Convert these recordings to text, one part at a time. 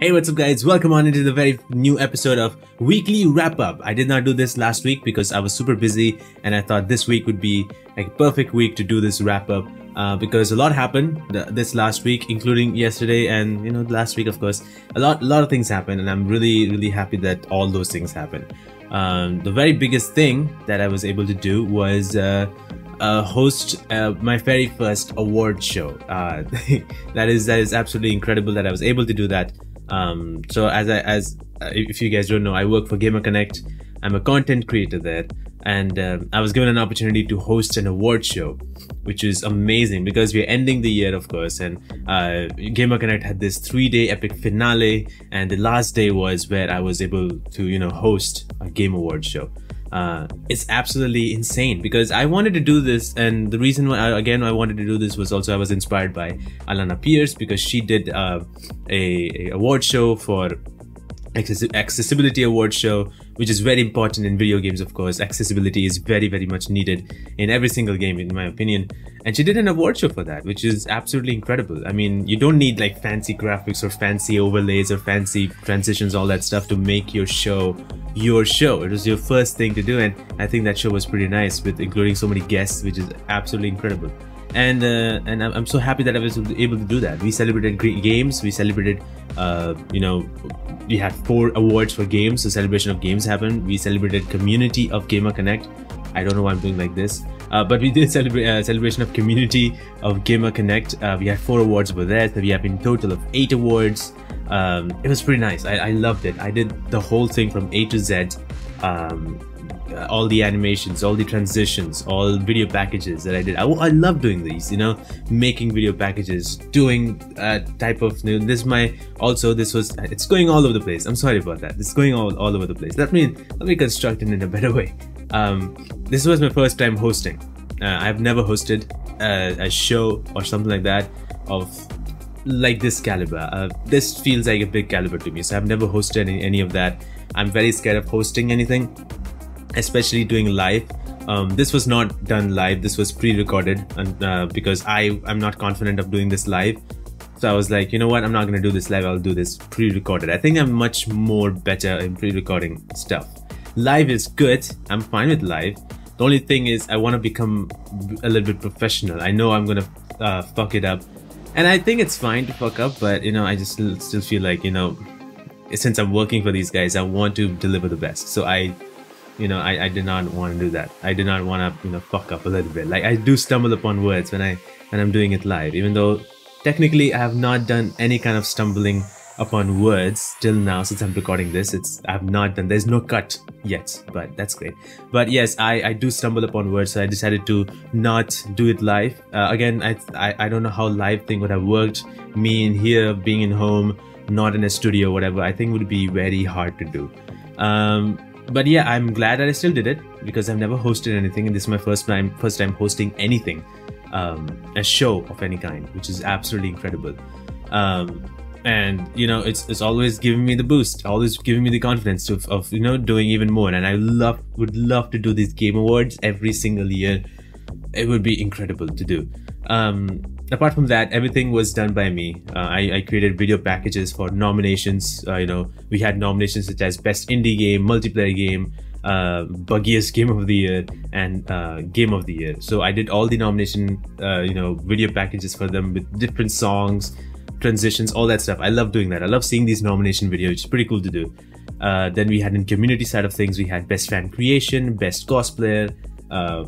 Hey, what's up guys? Welcome on into the very new episode of Weekly Wrap Up. I did not do this last week because I was super busy and I thought this week would be like a perfect week to do this wrap up uh, because a lot happened th- this last week, including yesterday and you know last week of course. A lot, a lot of things happened and I'm really, really happy that all those things happened. Um, the very biggest thing that I was able to do was uh, uh, host uh, my very first award show. Uh, that is that is absolutely incredible that I was able to do that. Um, so as I, as uh, if you guys don't know, I work for Gamer Connect. I'm a content creator there, and um, I was given an opportunity to host an award show, which is amazing because we're ending the year, of course, and uh, Gamer Connect had this three-day epic finale, and the last day was where I was able to, you know, host a game award show uh, it's absolutely insane because I wanted to do this, and the reason why I, again I wanted to do this was also I was inspired by Alanah Pearce because she did uh, a, a award show for accessibility award show which is very important in video games of course. Accessibility is very very much needed in every single game in my opinion. And she did an award show for that which is absolutely incredible. I mean you don't need like fancy graphics or fancy overlays or fancy transitions all that stuff to make your show your show. It was your first thing to do and i think that show was pretty nice with including so many guests which is absolutely incredible and uh, and I'm so happy that I was able to do that. We celebrated great games. We celebrated, uh, you know, we had four awards for games. The celebration of games happened. We celebrated community of Gamer Connect. I don't know why I'm doing like this, uh, but we did celebrate uh, celebration of community of Gamer Connect. Uh, we had four awards over there. So we have in total of eight awards. Um, it was pretty nice. I, I, loved it. I did the whole thing from A to Z. Um, uh, all the animations, all the transitions, all video packages that I did. I, I love doing these, you know, making video packages, doing uh, type of, you know, this my, also this was, it's going all over the place. I'm sorry about that. It's going all, all over the place. Let me, let me construct it in a better way. Um, this was my first time hosting. Uh, I've never hosted a, a show or something like that of like this caliber. Uh, this feels like a big caliber to me. So I've never hosted any, any of that. I'm very scared of hosting anything especially doing live. Um, this was not done live. This was pre-recorded, and uh, because I I'm not confident of doing this live, so I was like, you know what, I'm not gonna do this live. I'll do this pre-recorded. I think I'm much more better in pre-recording stuff. Live is good. I'm fine with live. The only thing is, I want to become a little bit professional. I know I'm gonna uh, fuck it up, and I think it's fine to fuck up, but you know, I just still feel like you know, since I'm working for these guys, I want to deliver the best. So I you know, I, I did not want to do that. I did not want to, you know, fuck up a little bit. Like I do stumble upon words when I when I'm doing it live, even though technically I have not done any kind of stumbling upon words till now since I'm recording this. It's I've not done. There's no cut yet, but that's great. But yes, I I do stumble upon words, so I decided to not do it live. Uh, again, I, I I don't know how live thing would have worked. Me in here, being in home, not in a studio, whatever. I think would be very hard to do. Um, but yeah, I'm glad that I still did it because I've never hosted anything, and this is my first time first time hosting anything, um, a show of any kind, which is absolutely incredible. Um, and you know, it's it's always giving me the boost, always giving me the confidence of, of you know doing even more. And I love would love to do these game awards every single year. It would be incredible to do. Um, apart from that, everything was done by me. Uh, I, I, created video packages for nominations. Uh, you know, we had nominations such as best indie game, multiplayer game, uh, buggiest game of the year, and uh, game of the year. So I did all the nomination, uh, you know, video packages for them with different songs, transitions, all that stuff. I love doing that. I love seeing these nomination videos. It's pretty cool to do. Uh, then we had in community side of things, we had best fan creation, best cosplayer, uh,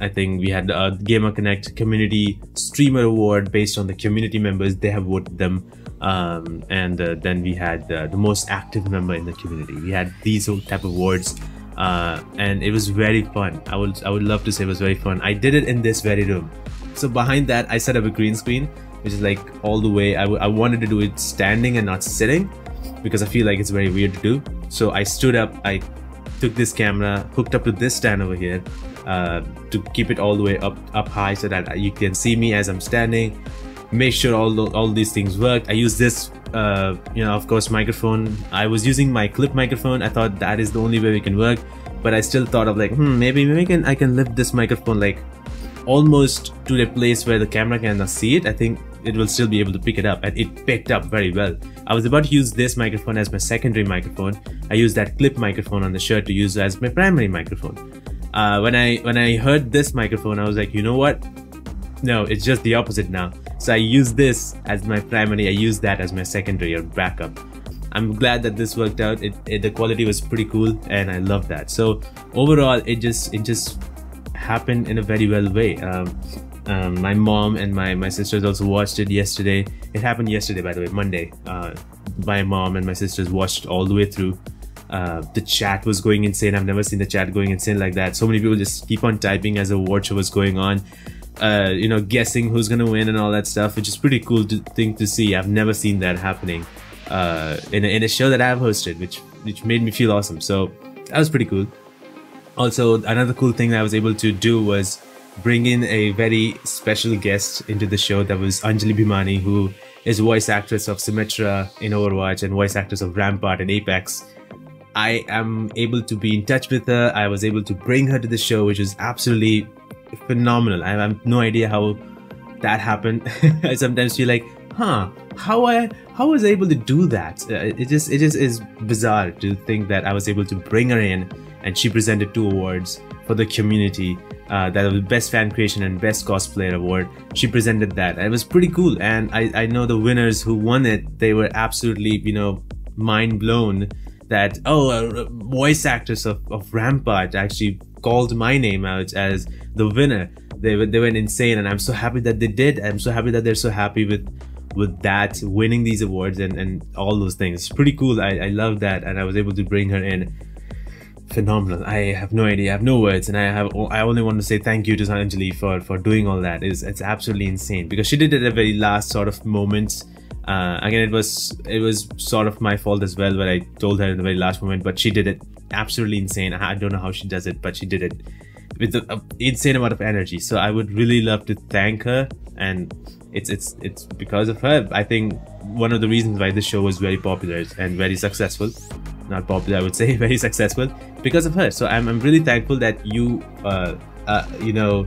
I think we had a Gamer Connect Community Streamer Award based on the community members. They have voted them. Um, and uh, then we had uh, the most active member in the community. We had these type of awards. Uh, and it was very fun. I would I would love to say it was very fun. I did it in this very room. So behind that, I set up a green screen, which is like all the way. I, I wanted to do it standing and not sitting, because I feel like it's very weird to do. So I stood up. I took this camera, hooked up to this stand over here, uh, to keep it all the way up up high so that you can see me as I'm standing. Make sure all the, all these things work. I use this, uh, you know, of course, microphone. I was using my clip microphone. I thought that is the only way we can work, but I still thought of like, hmm, maybe maybe I can I can lift this microphone like almost to the place where the camera cannot see it. I think it will still be able to pick it up and it picked up very well. I was about to use this microphone as my secondary microphone. I used that clip microphone on the shirt to use as my primary microphone. Uh, when I when I heard this microphone, I was like, you know what? No, it's just the opposite now. So I use this as my primary. I use that as my secondary or backup. I'm glad that this worked out. It, it, the quality was pretty cool, and I love that. So overall, it just it just happened in a very well way. Um, um, my mom and my my sisters also watched it yesterday. It happened yesterday, by the way, Monday. Uh, my mom and my sisters watched all the way through. Uh, the chat was going insane. I've never seen the chat going insane like that. So many people just keep on typing as the award show was going on. Uh, you know, guessing who's gonna win and all that stuff, which is pretty cool to think to see. I've never seen that happening uh, in, a, in a show that I've hosted, which which made me feel awesome. So that was pretty cool. Also, another cool thing I was able to do was bring in a very special guest into the show that was Anjali Bhimani, who is voice actress of Symmetra in Overwatch and voice actress of Rampart and Apex. I am able to be in touch with her. I was able to bring her to the show, which is absolutely phenomenal. I have no idea how that happened. I sometimes feel like, huh, how I how was I able to do that? Uh, it just it just is bizarre to think that I was able to bring her in and she presented two awards for the community. Uh, that was best fan creation and best cosplayer award. She presented that. It was pretty cool, and I I know the winners who won it. They were absolutely you know mind blown that oh a voice actress of, of Rampart actually called my name out as the winner. They they went insane, and I'm so happy that they did. I'm so happy that they're so happy with with that winning these awards and, and all those things. It's pretty cool. I, I love that and I was able to bring her in. Phenomenal. I have no idea. I have no words and I have I only want to say thank you to Anjali for for doing all that. Is It's, absolutely insane because she did it at the very last sort of moment. Uh, again, it was it was sort of my fault as well, but I told her in the very last moment. But she did it absolutely insane. I don't know how she does it, but she did it with an insane amount of energy. So I would really love to thank her and it's it's it's because of her. I think one of the reasons why this show was very popular and very successful. Not popular, I would say, very successful because of her. So I'm I'm really thankful that you uh, uh you know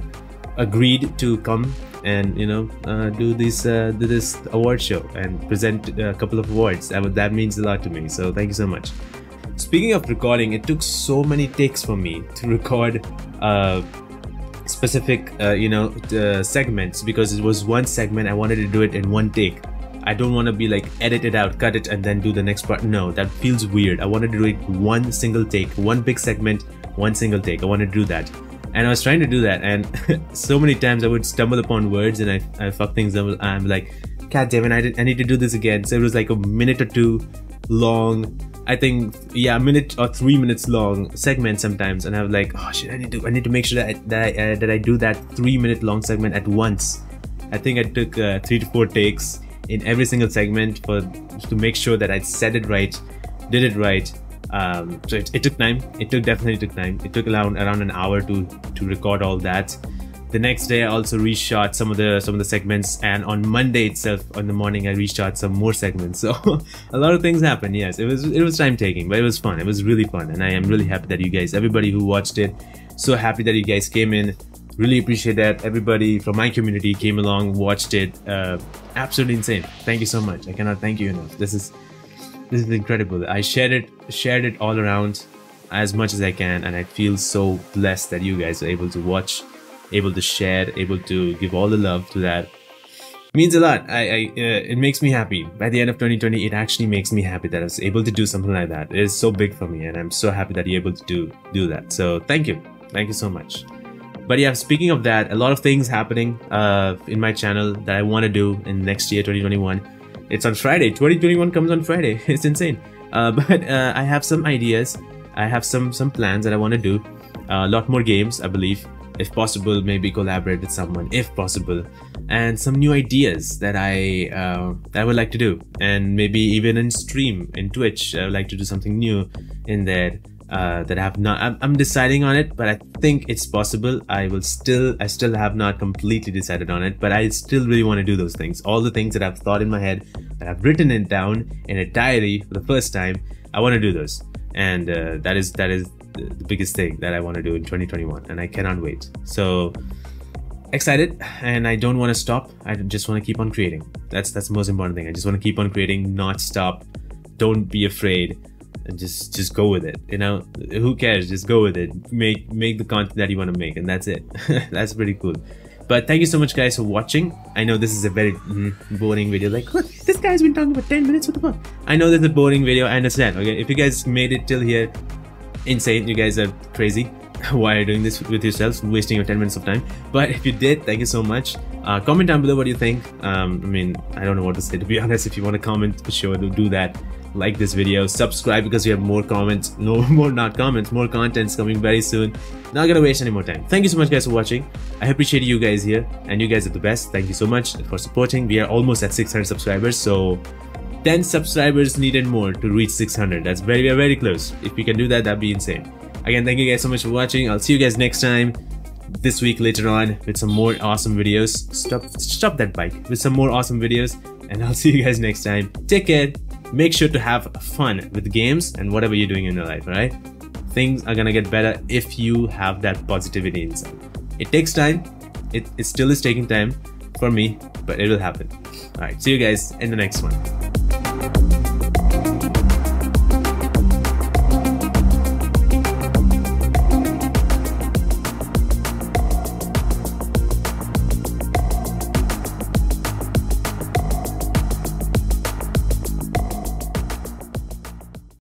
agreed to come and you know uh, do this uh, do this award show and present a couple of awards. That that means a lot to me. So thank you so much. Speaking of recording, it took so many takes for me to record uh, specific uh, you know uh, segments because it was one segment i wanted to do it in one take i don't want to be like edit it out cut it and then do the next part no that feels weird i wanted to do it one single take one big segment one single take i wanted to do that and i was trying to do that and so many times i would stumble upon words and i, I fuck things up i'm like god damn it I, did, I need to do this again so it was like a minute or two long I think yeah, a minute or three minutes long segment sometimes, and I'm like, oh shit, I need to I need to make sure that I, that I, uh, that I do that three minute long segment at once. I think I took uh, three to four takes in every single segment for to make sure that I said it right, did it right. Um, so it, it took time. It took definitely took time. It took around around an hour to to record all that. The next day i also reshot some of the some of the segments. And on monday itself on the morning i reshot some more segments. So a lot of things happened. Yes it was it was time taking but it was fun. It was really fun. And i am really happy that you guys everybody who watched it so happy that you guys came in. Really appreciate that. Everybody from my community came along watched it. Uh, absolutely insane. Thank you so much. I cannot thank you enough. This is this is incredible i shared it shared it all around as much as i can and i feel so blessed that you guys are able to watch able to share, able to give all the love to that. It means a lot. I, I uh, it makes me happy. By the end of 2020, it actually makes me happy that I was able to do something like that. It is so big for me, and I'm so happy that you're able to do do that. So thank you, thank you so much. But yeah, speaking of that, a lot of things happening uh, in my channel that I want to do in next year, 2021. It's on Friday. 2021 comes on Friday. It's insane. Uh, but uh, I have some ideas. I have some some plans that I want to do. Uh, a lot more games, I believe if possible maybe collaborate with someone if possible and some new ideas that i uh, that i would like to do and maybe even in stream in twitch i would like to do something new in there uh, that I have not I'm, I'm deciding on it but I think it's possible I will still I still have not completely decided on it but I still really want to do those things all the things that I've thought in my head that I've written it down in a diary for the first time I want to do those and uh, that is that is the biggest thing that I want to do in 2021, and I cannot wait. So excited and I don't want to stop. I just want to keep on creating. That's that's the most important thing. I just want to keep on creating, not stop. Don't be afraid and just just go with it. You know, who cares? Just go with it. Make make the content that you want to make and that's it. that's pretty cool. But thank you so much guys for watching. I know this is a very mm, boring video. Like, what? This guy's been talking for 10 minutes. What the fuck? I know this is a boring video. I understand. Okay, if you guys made it till here, insane. You guys are crazy. why are you doing this with yourselves wasting your 10 minutes of time but if you did thank you so much uh, comment down below what you think. Um, i mean i don't know what to say to be honest. If you want to comment for sure do, that. Like this video subscribe because we have more comments. No more not comments more contents coming very soon. Not gonna waste any more time. Thank you so much guys for watching. I appreciate you guys here and you guys are the best. Thank you so much for supporting. We are almost at 600 subscribers so 10 subscribers needed more to reach 600 that's very very, very close. If we can do that that'd be insane. Again, thank you guys so much for watching. I'll see you guys next time this week later on with some more awesome videos. Stop, stop that bike with some more awesome videos and I'll see you guys next time. Take care. Make sure to have fun with games and whatever you're doing in your life, right? Things are gonna get better if you have that positivity inside. It takes time. It, it still is taking time for me, but it will happen. Alright, see you guys in the next one.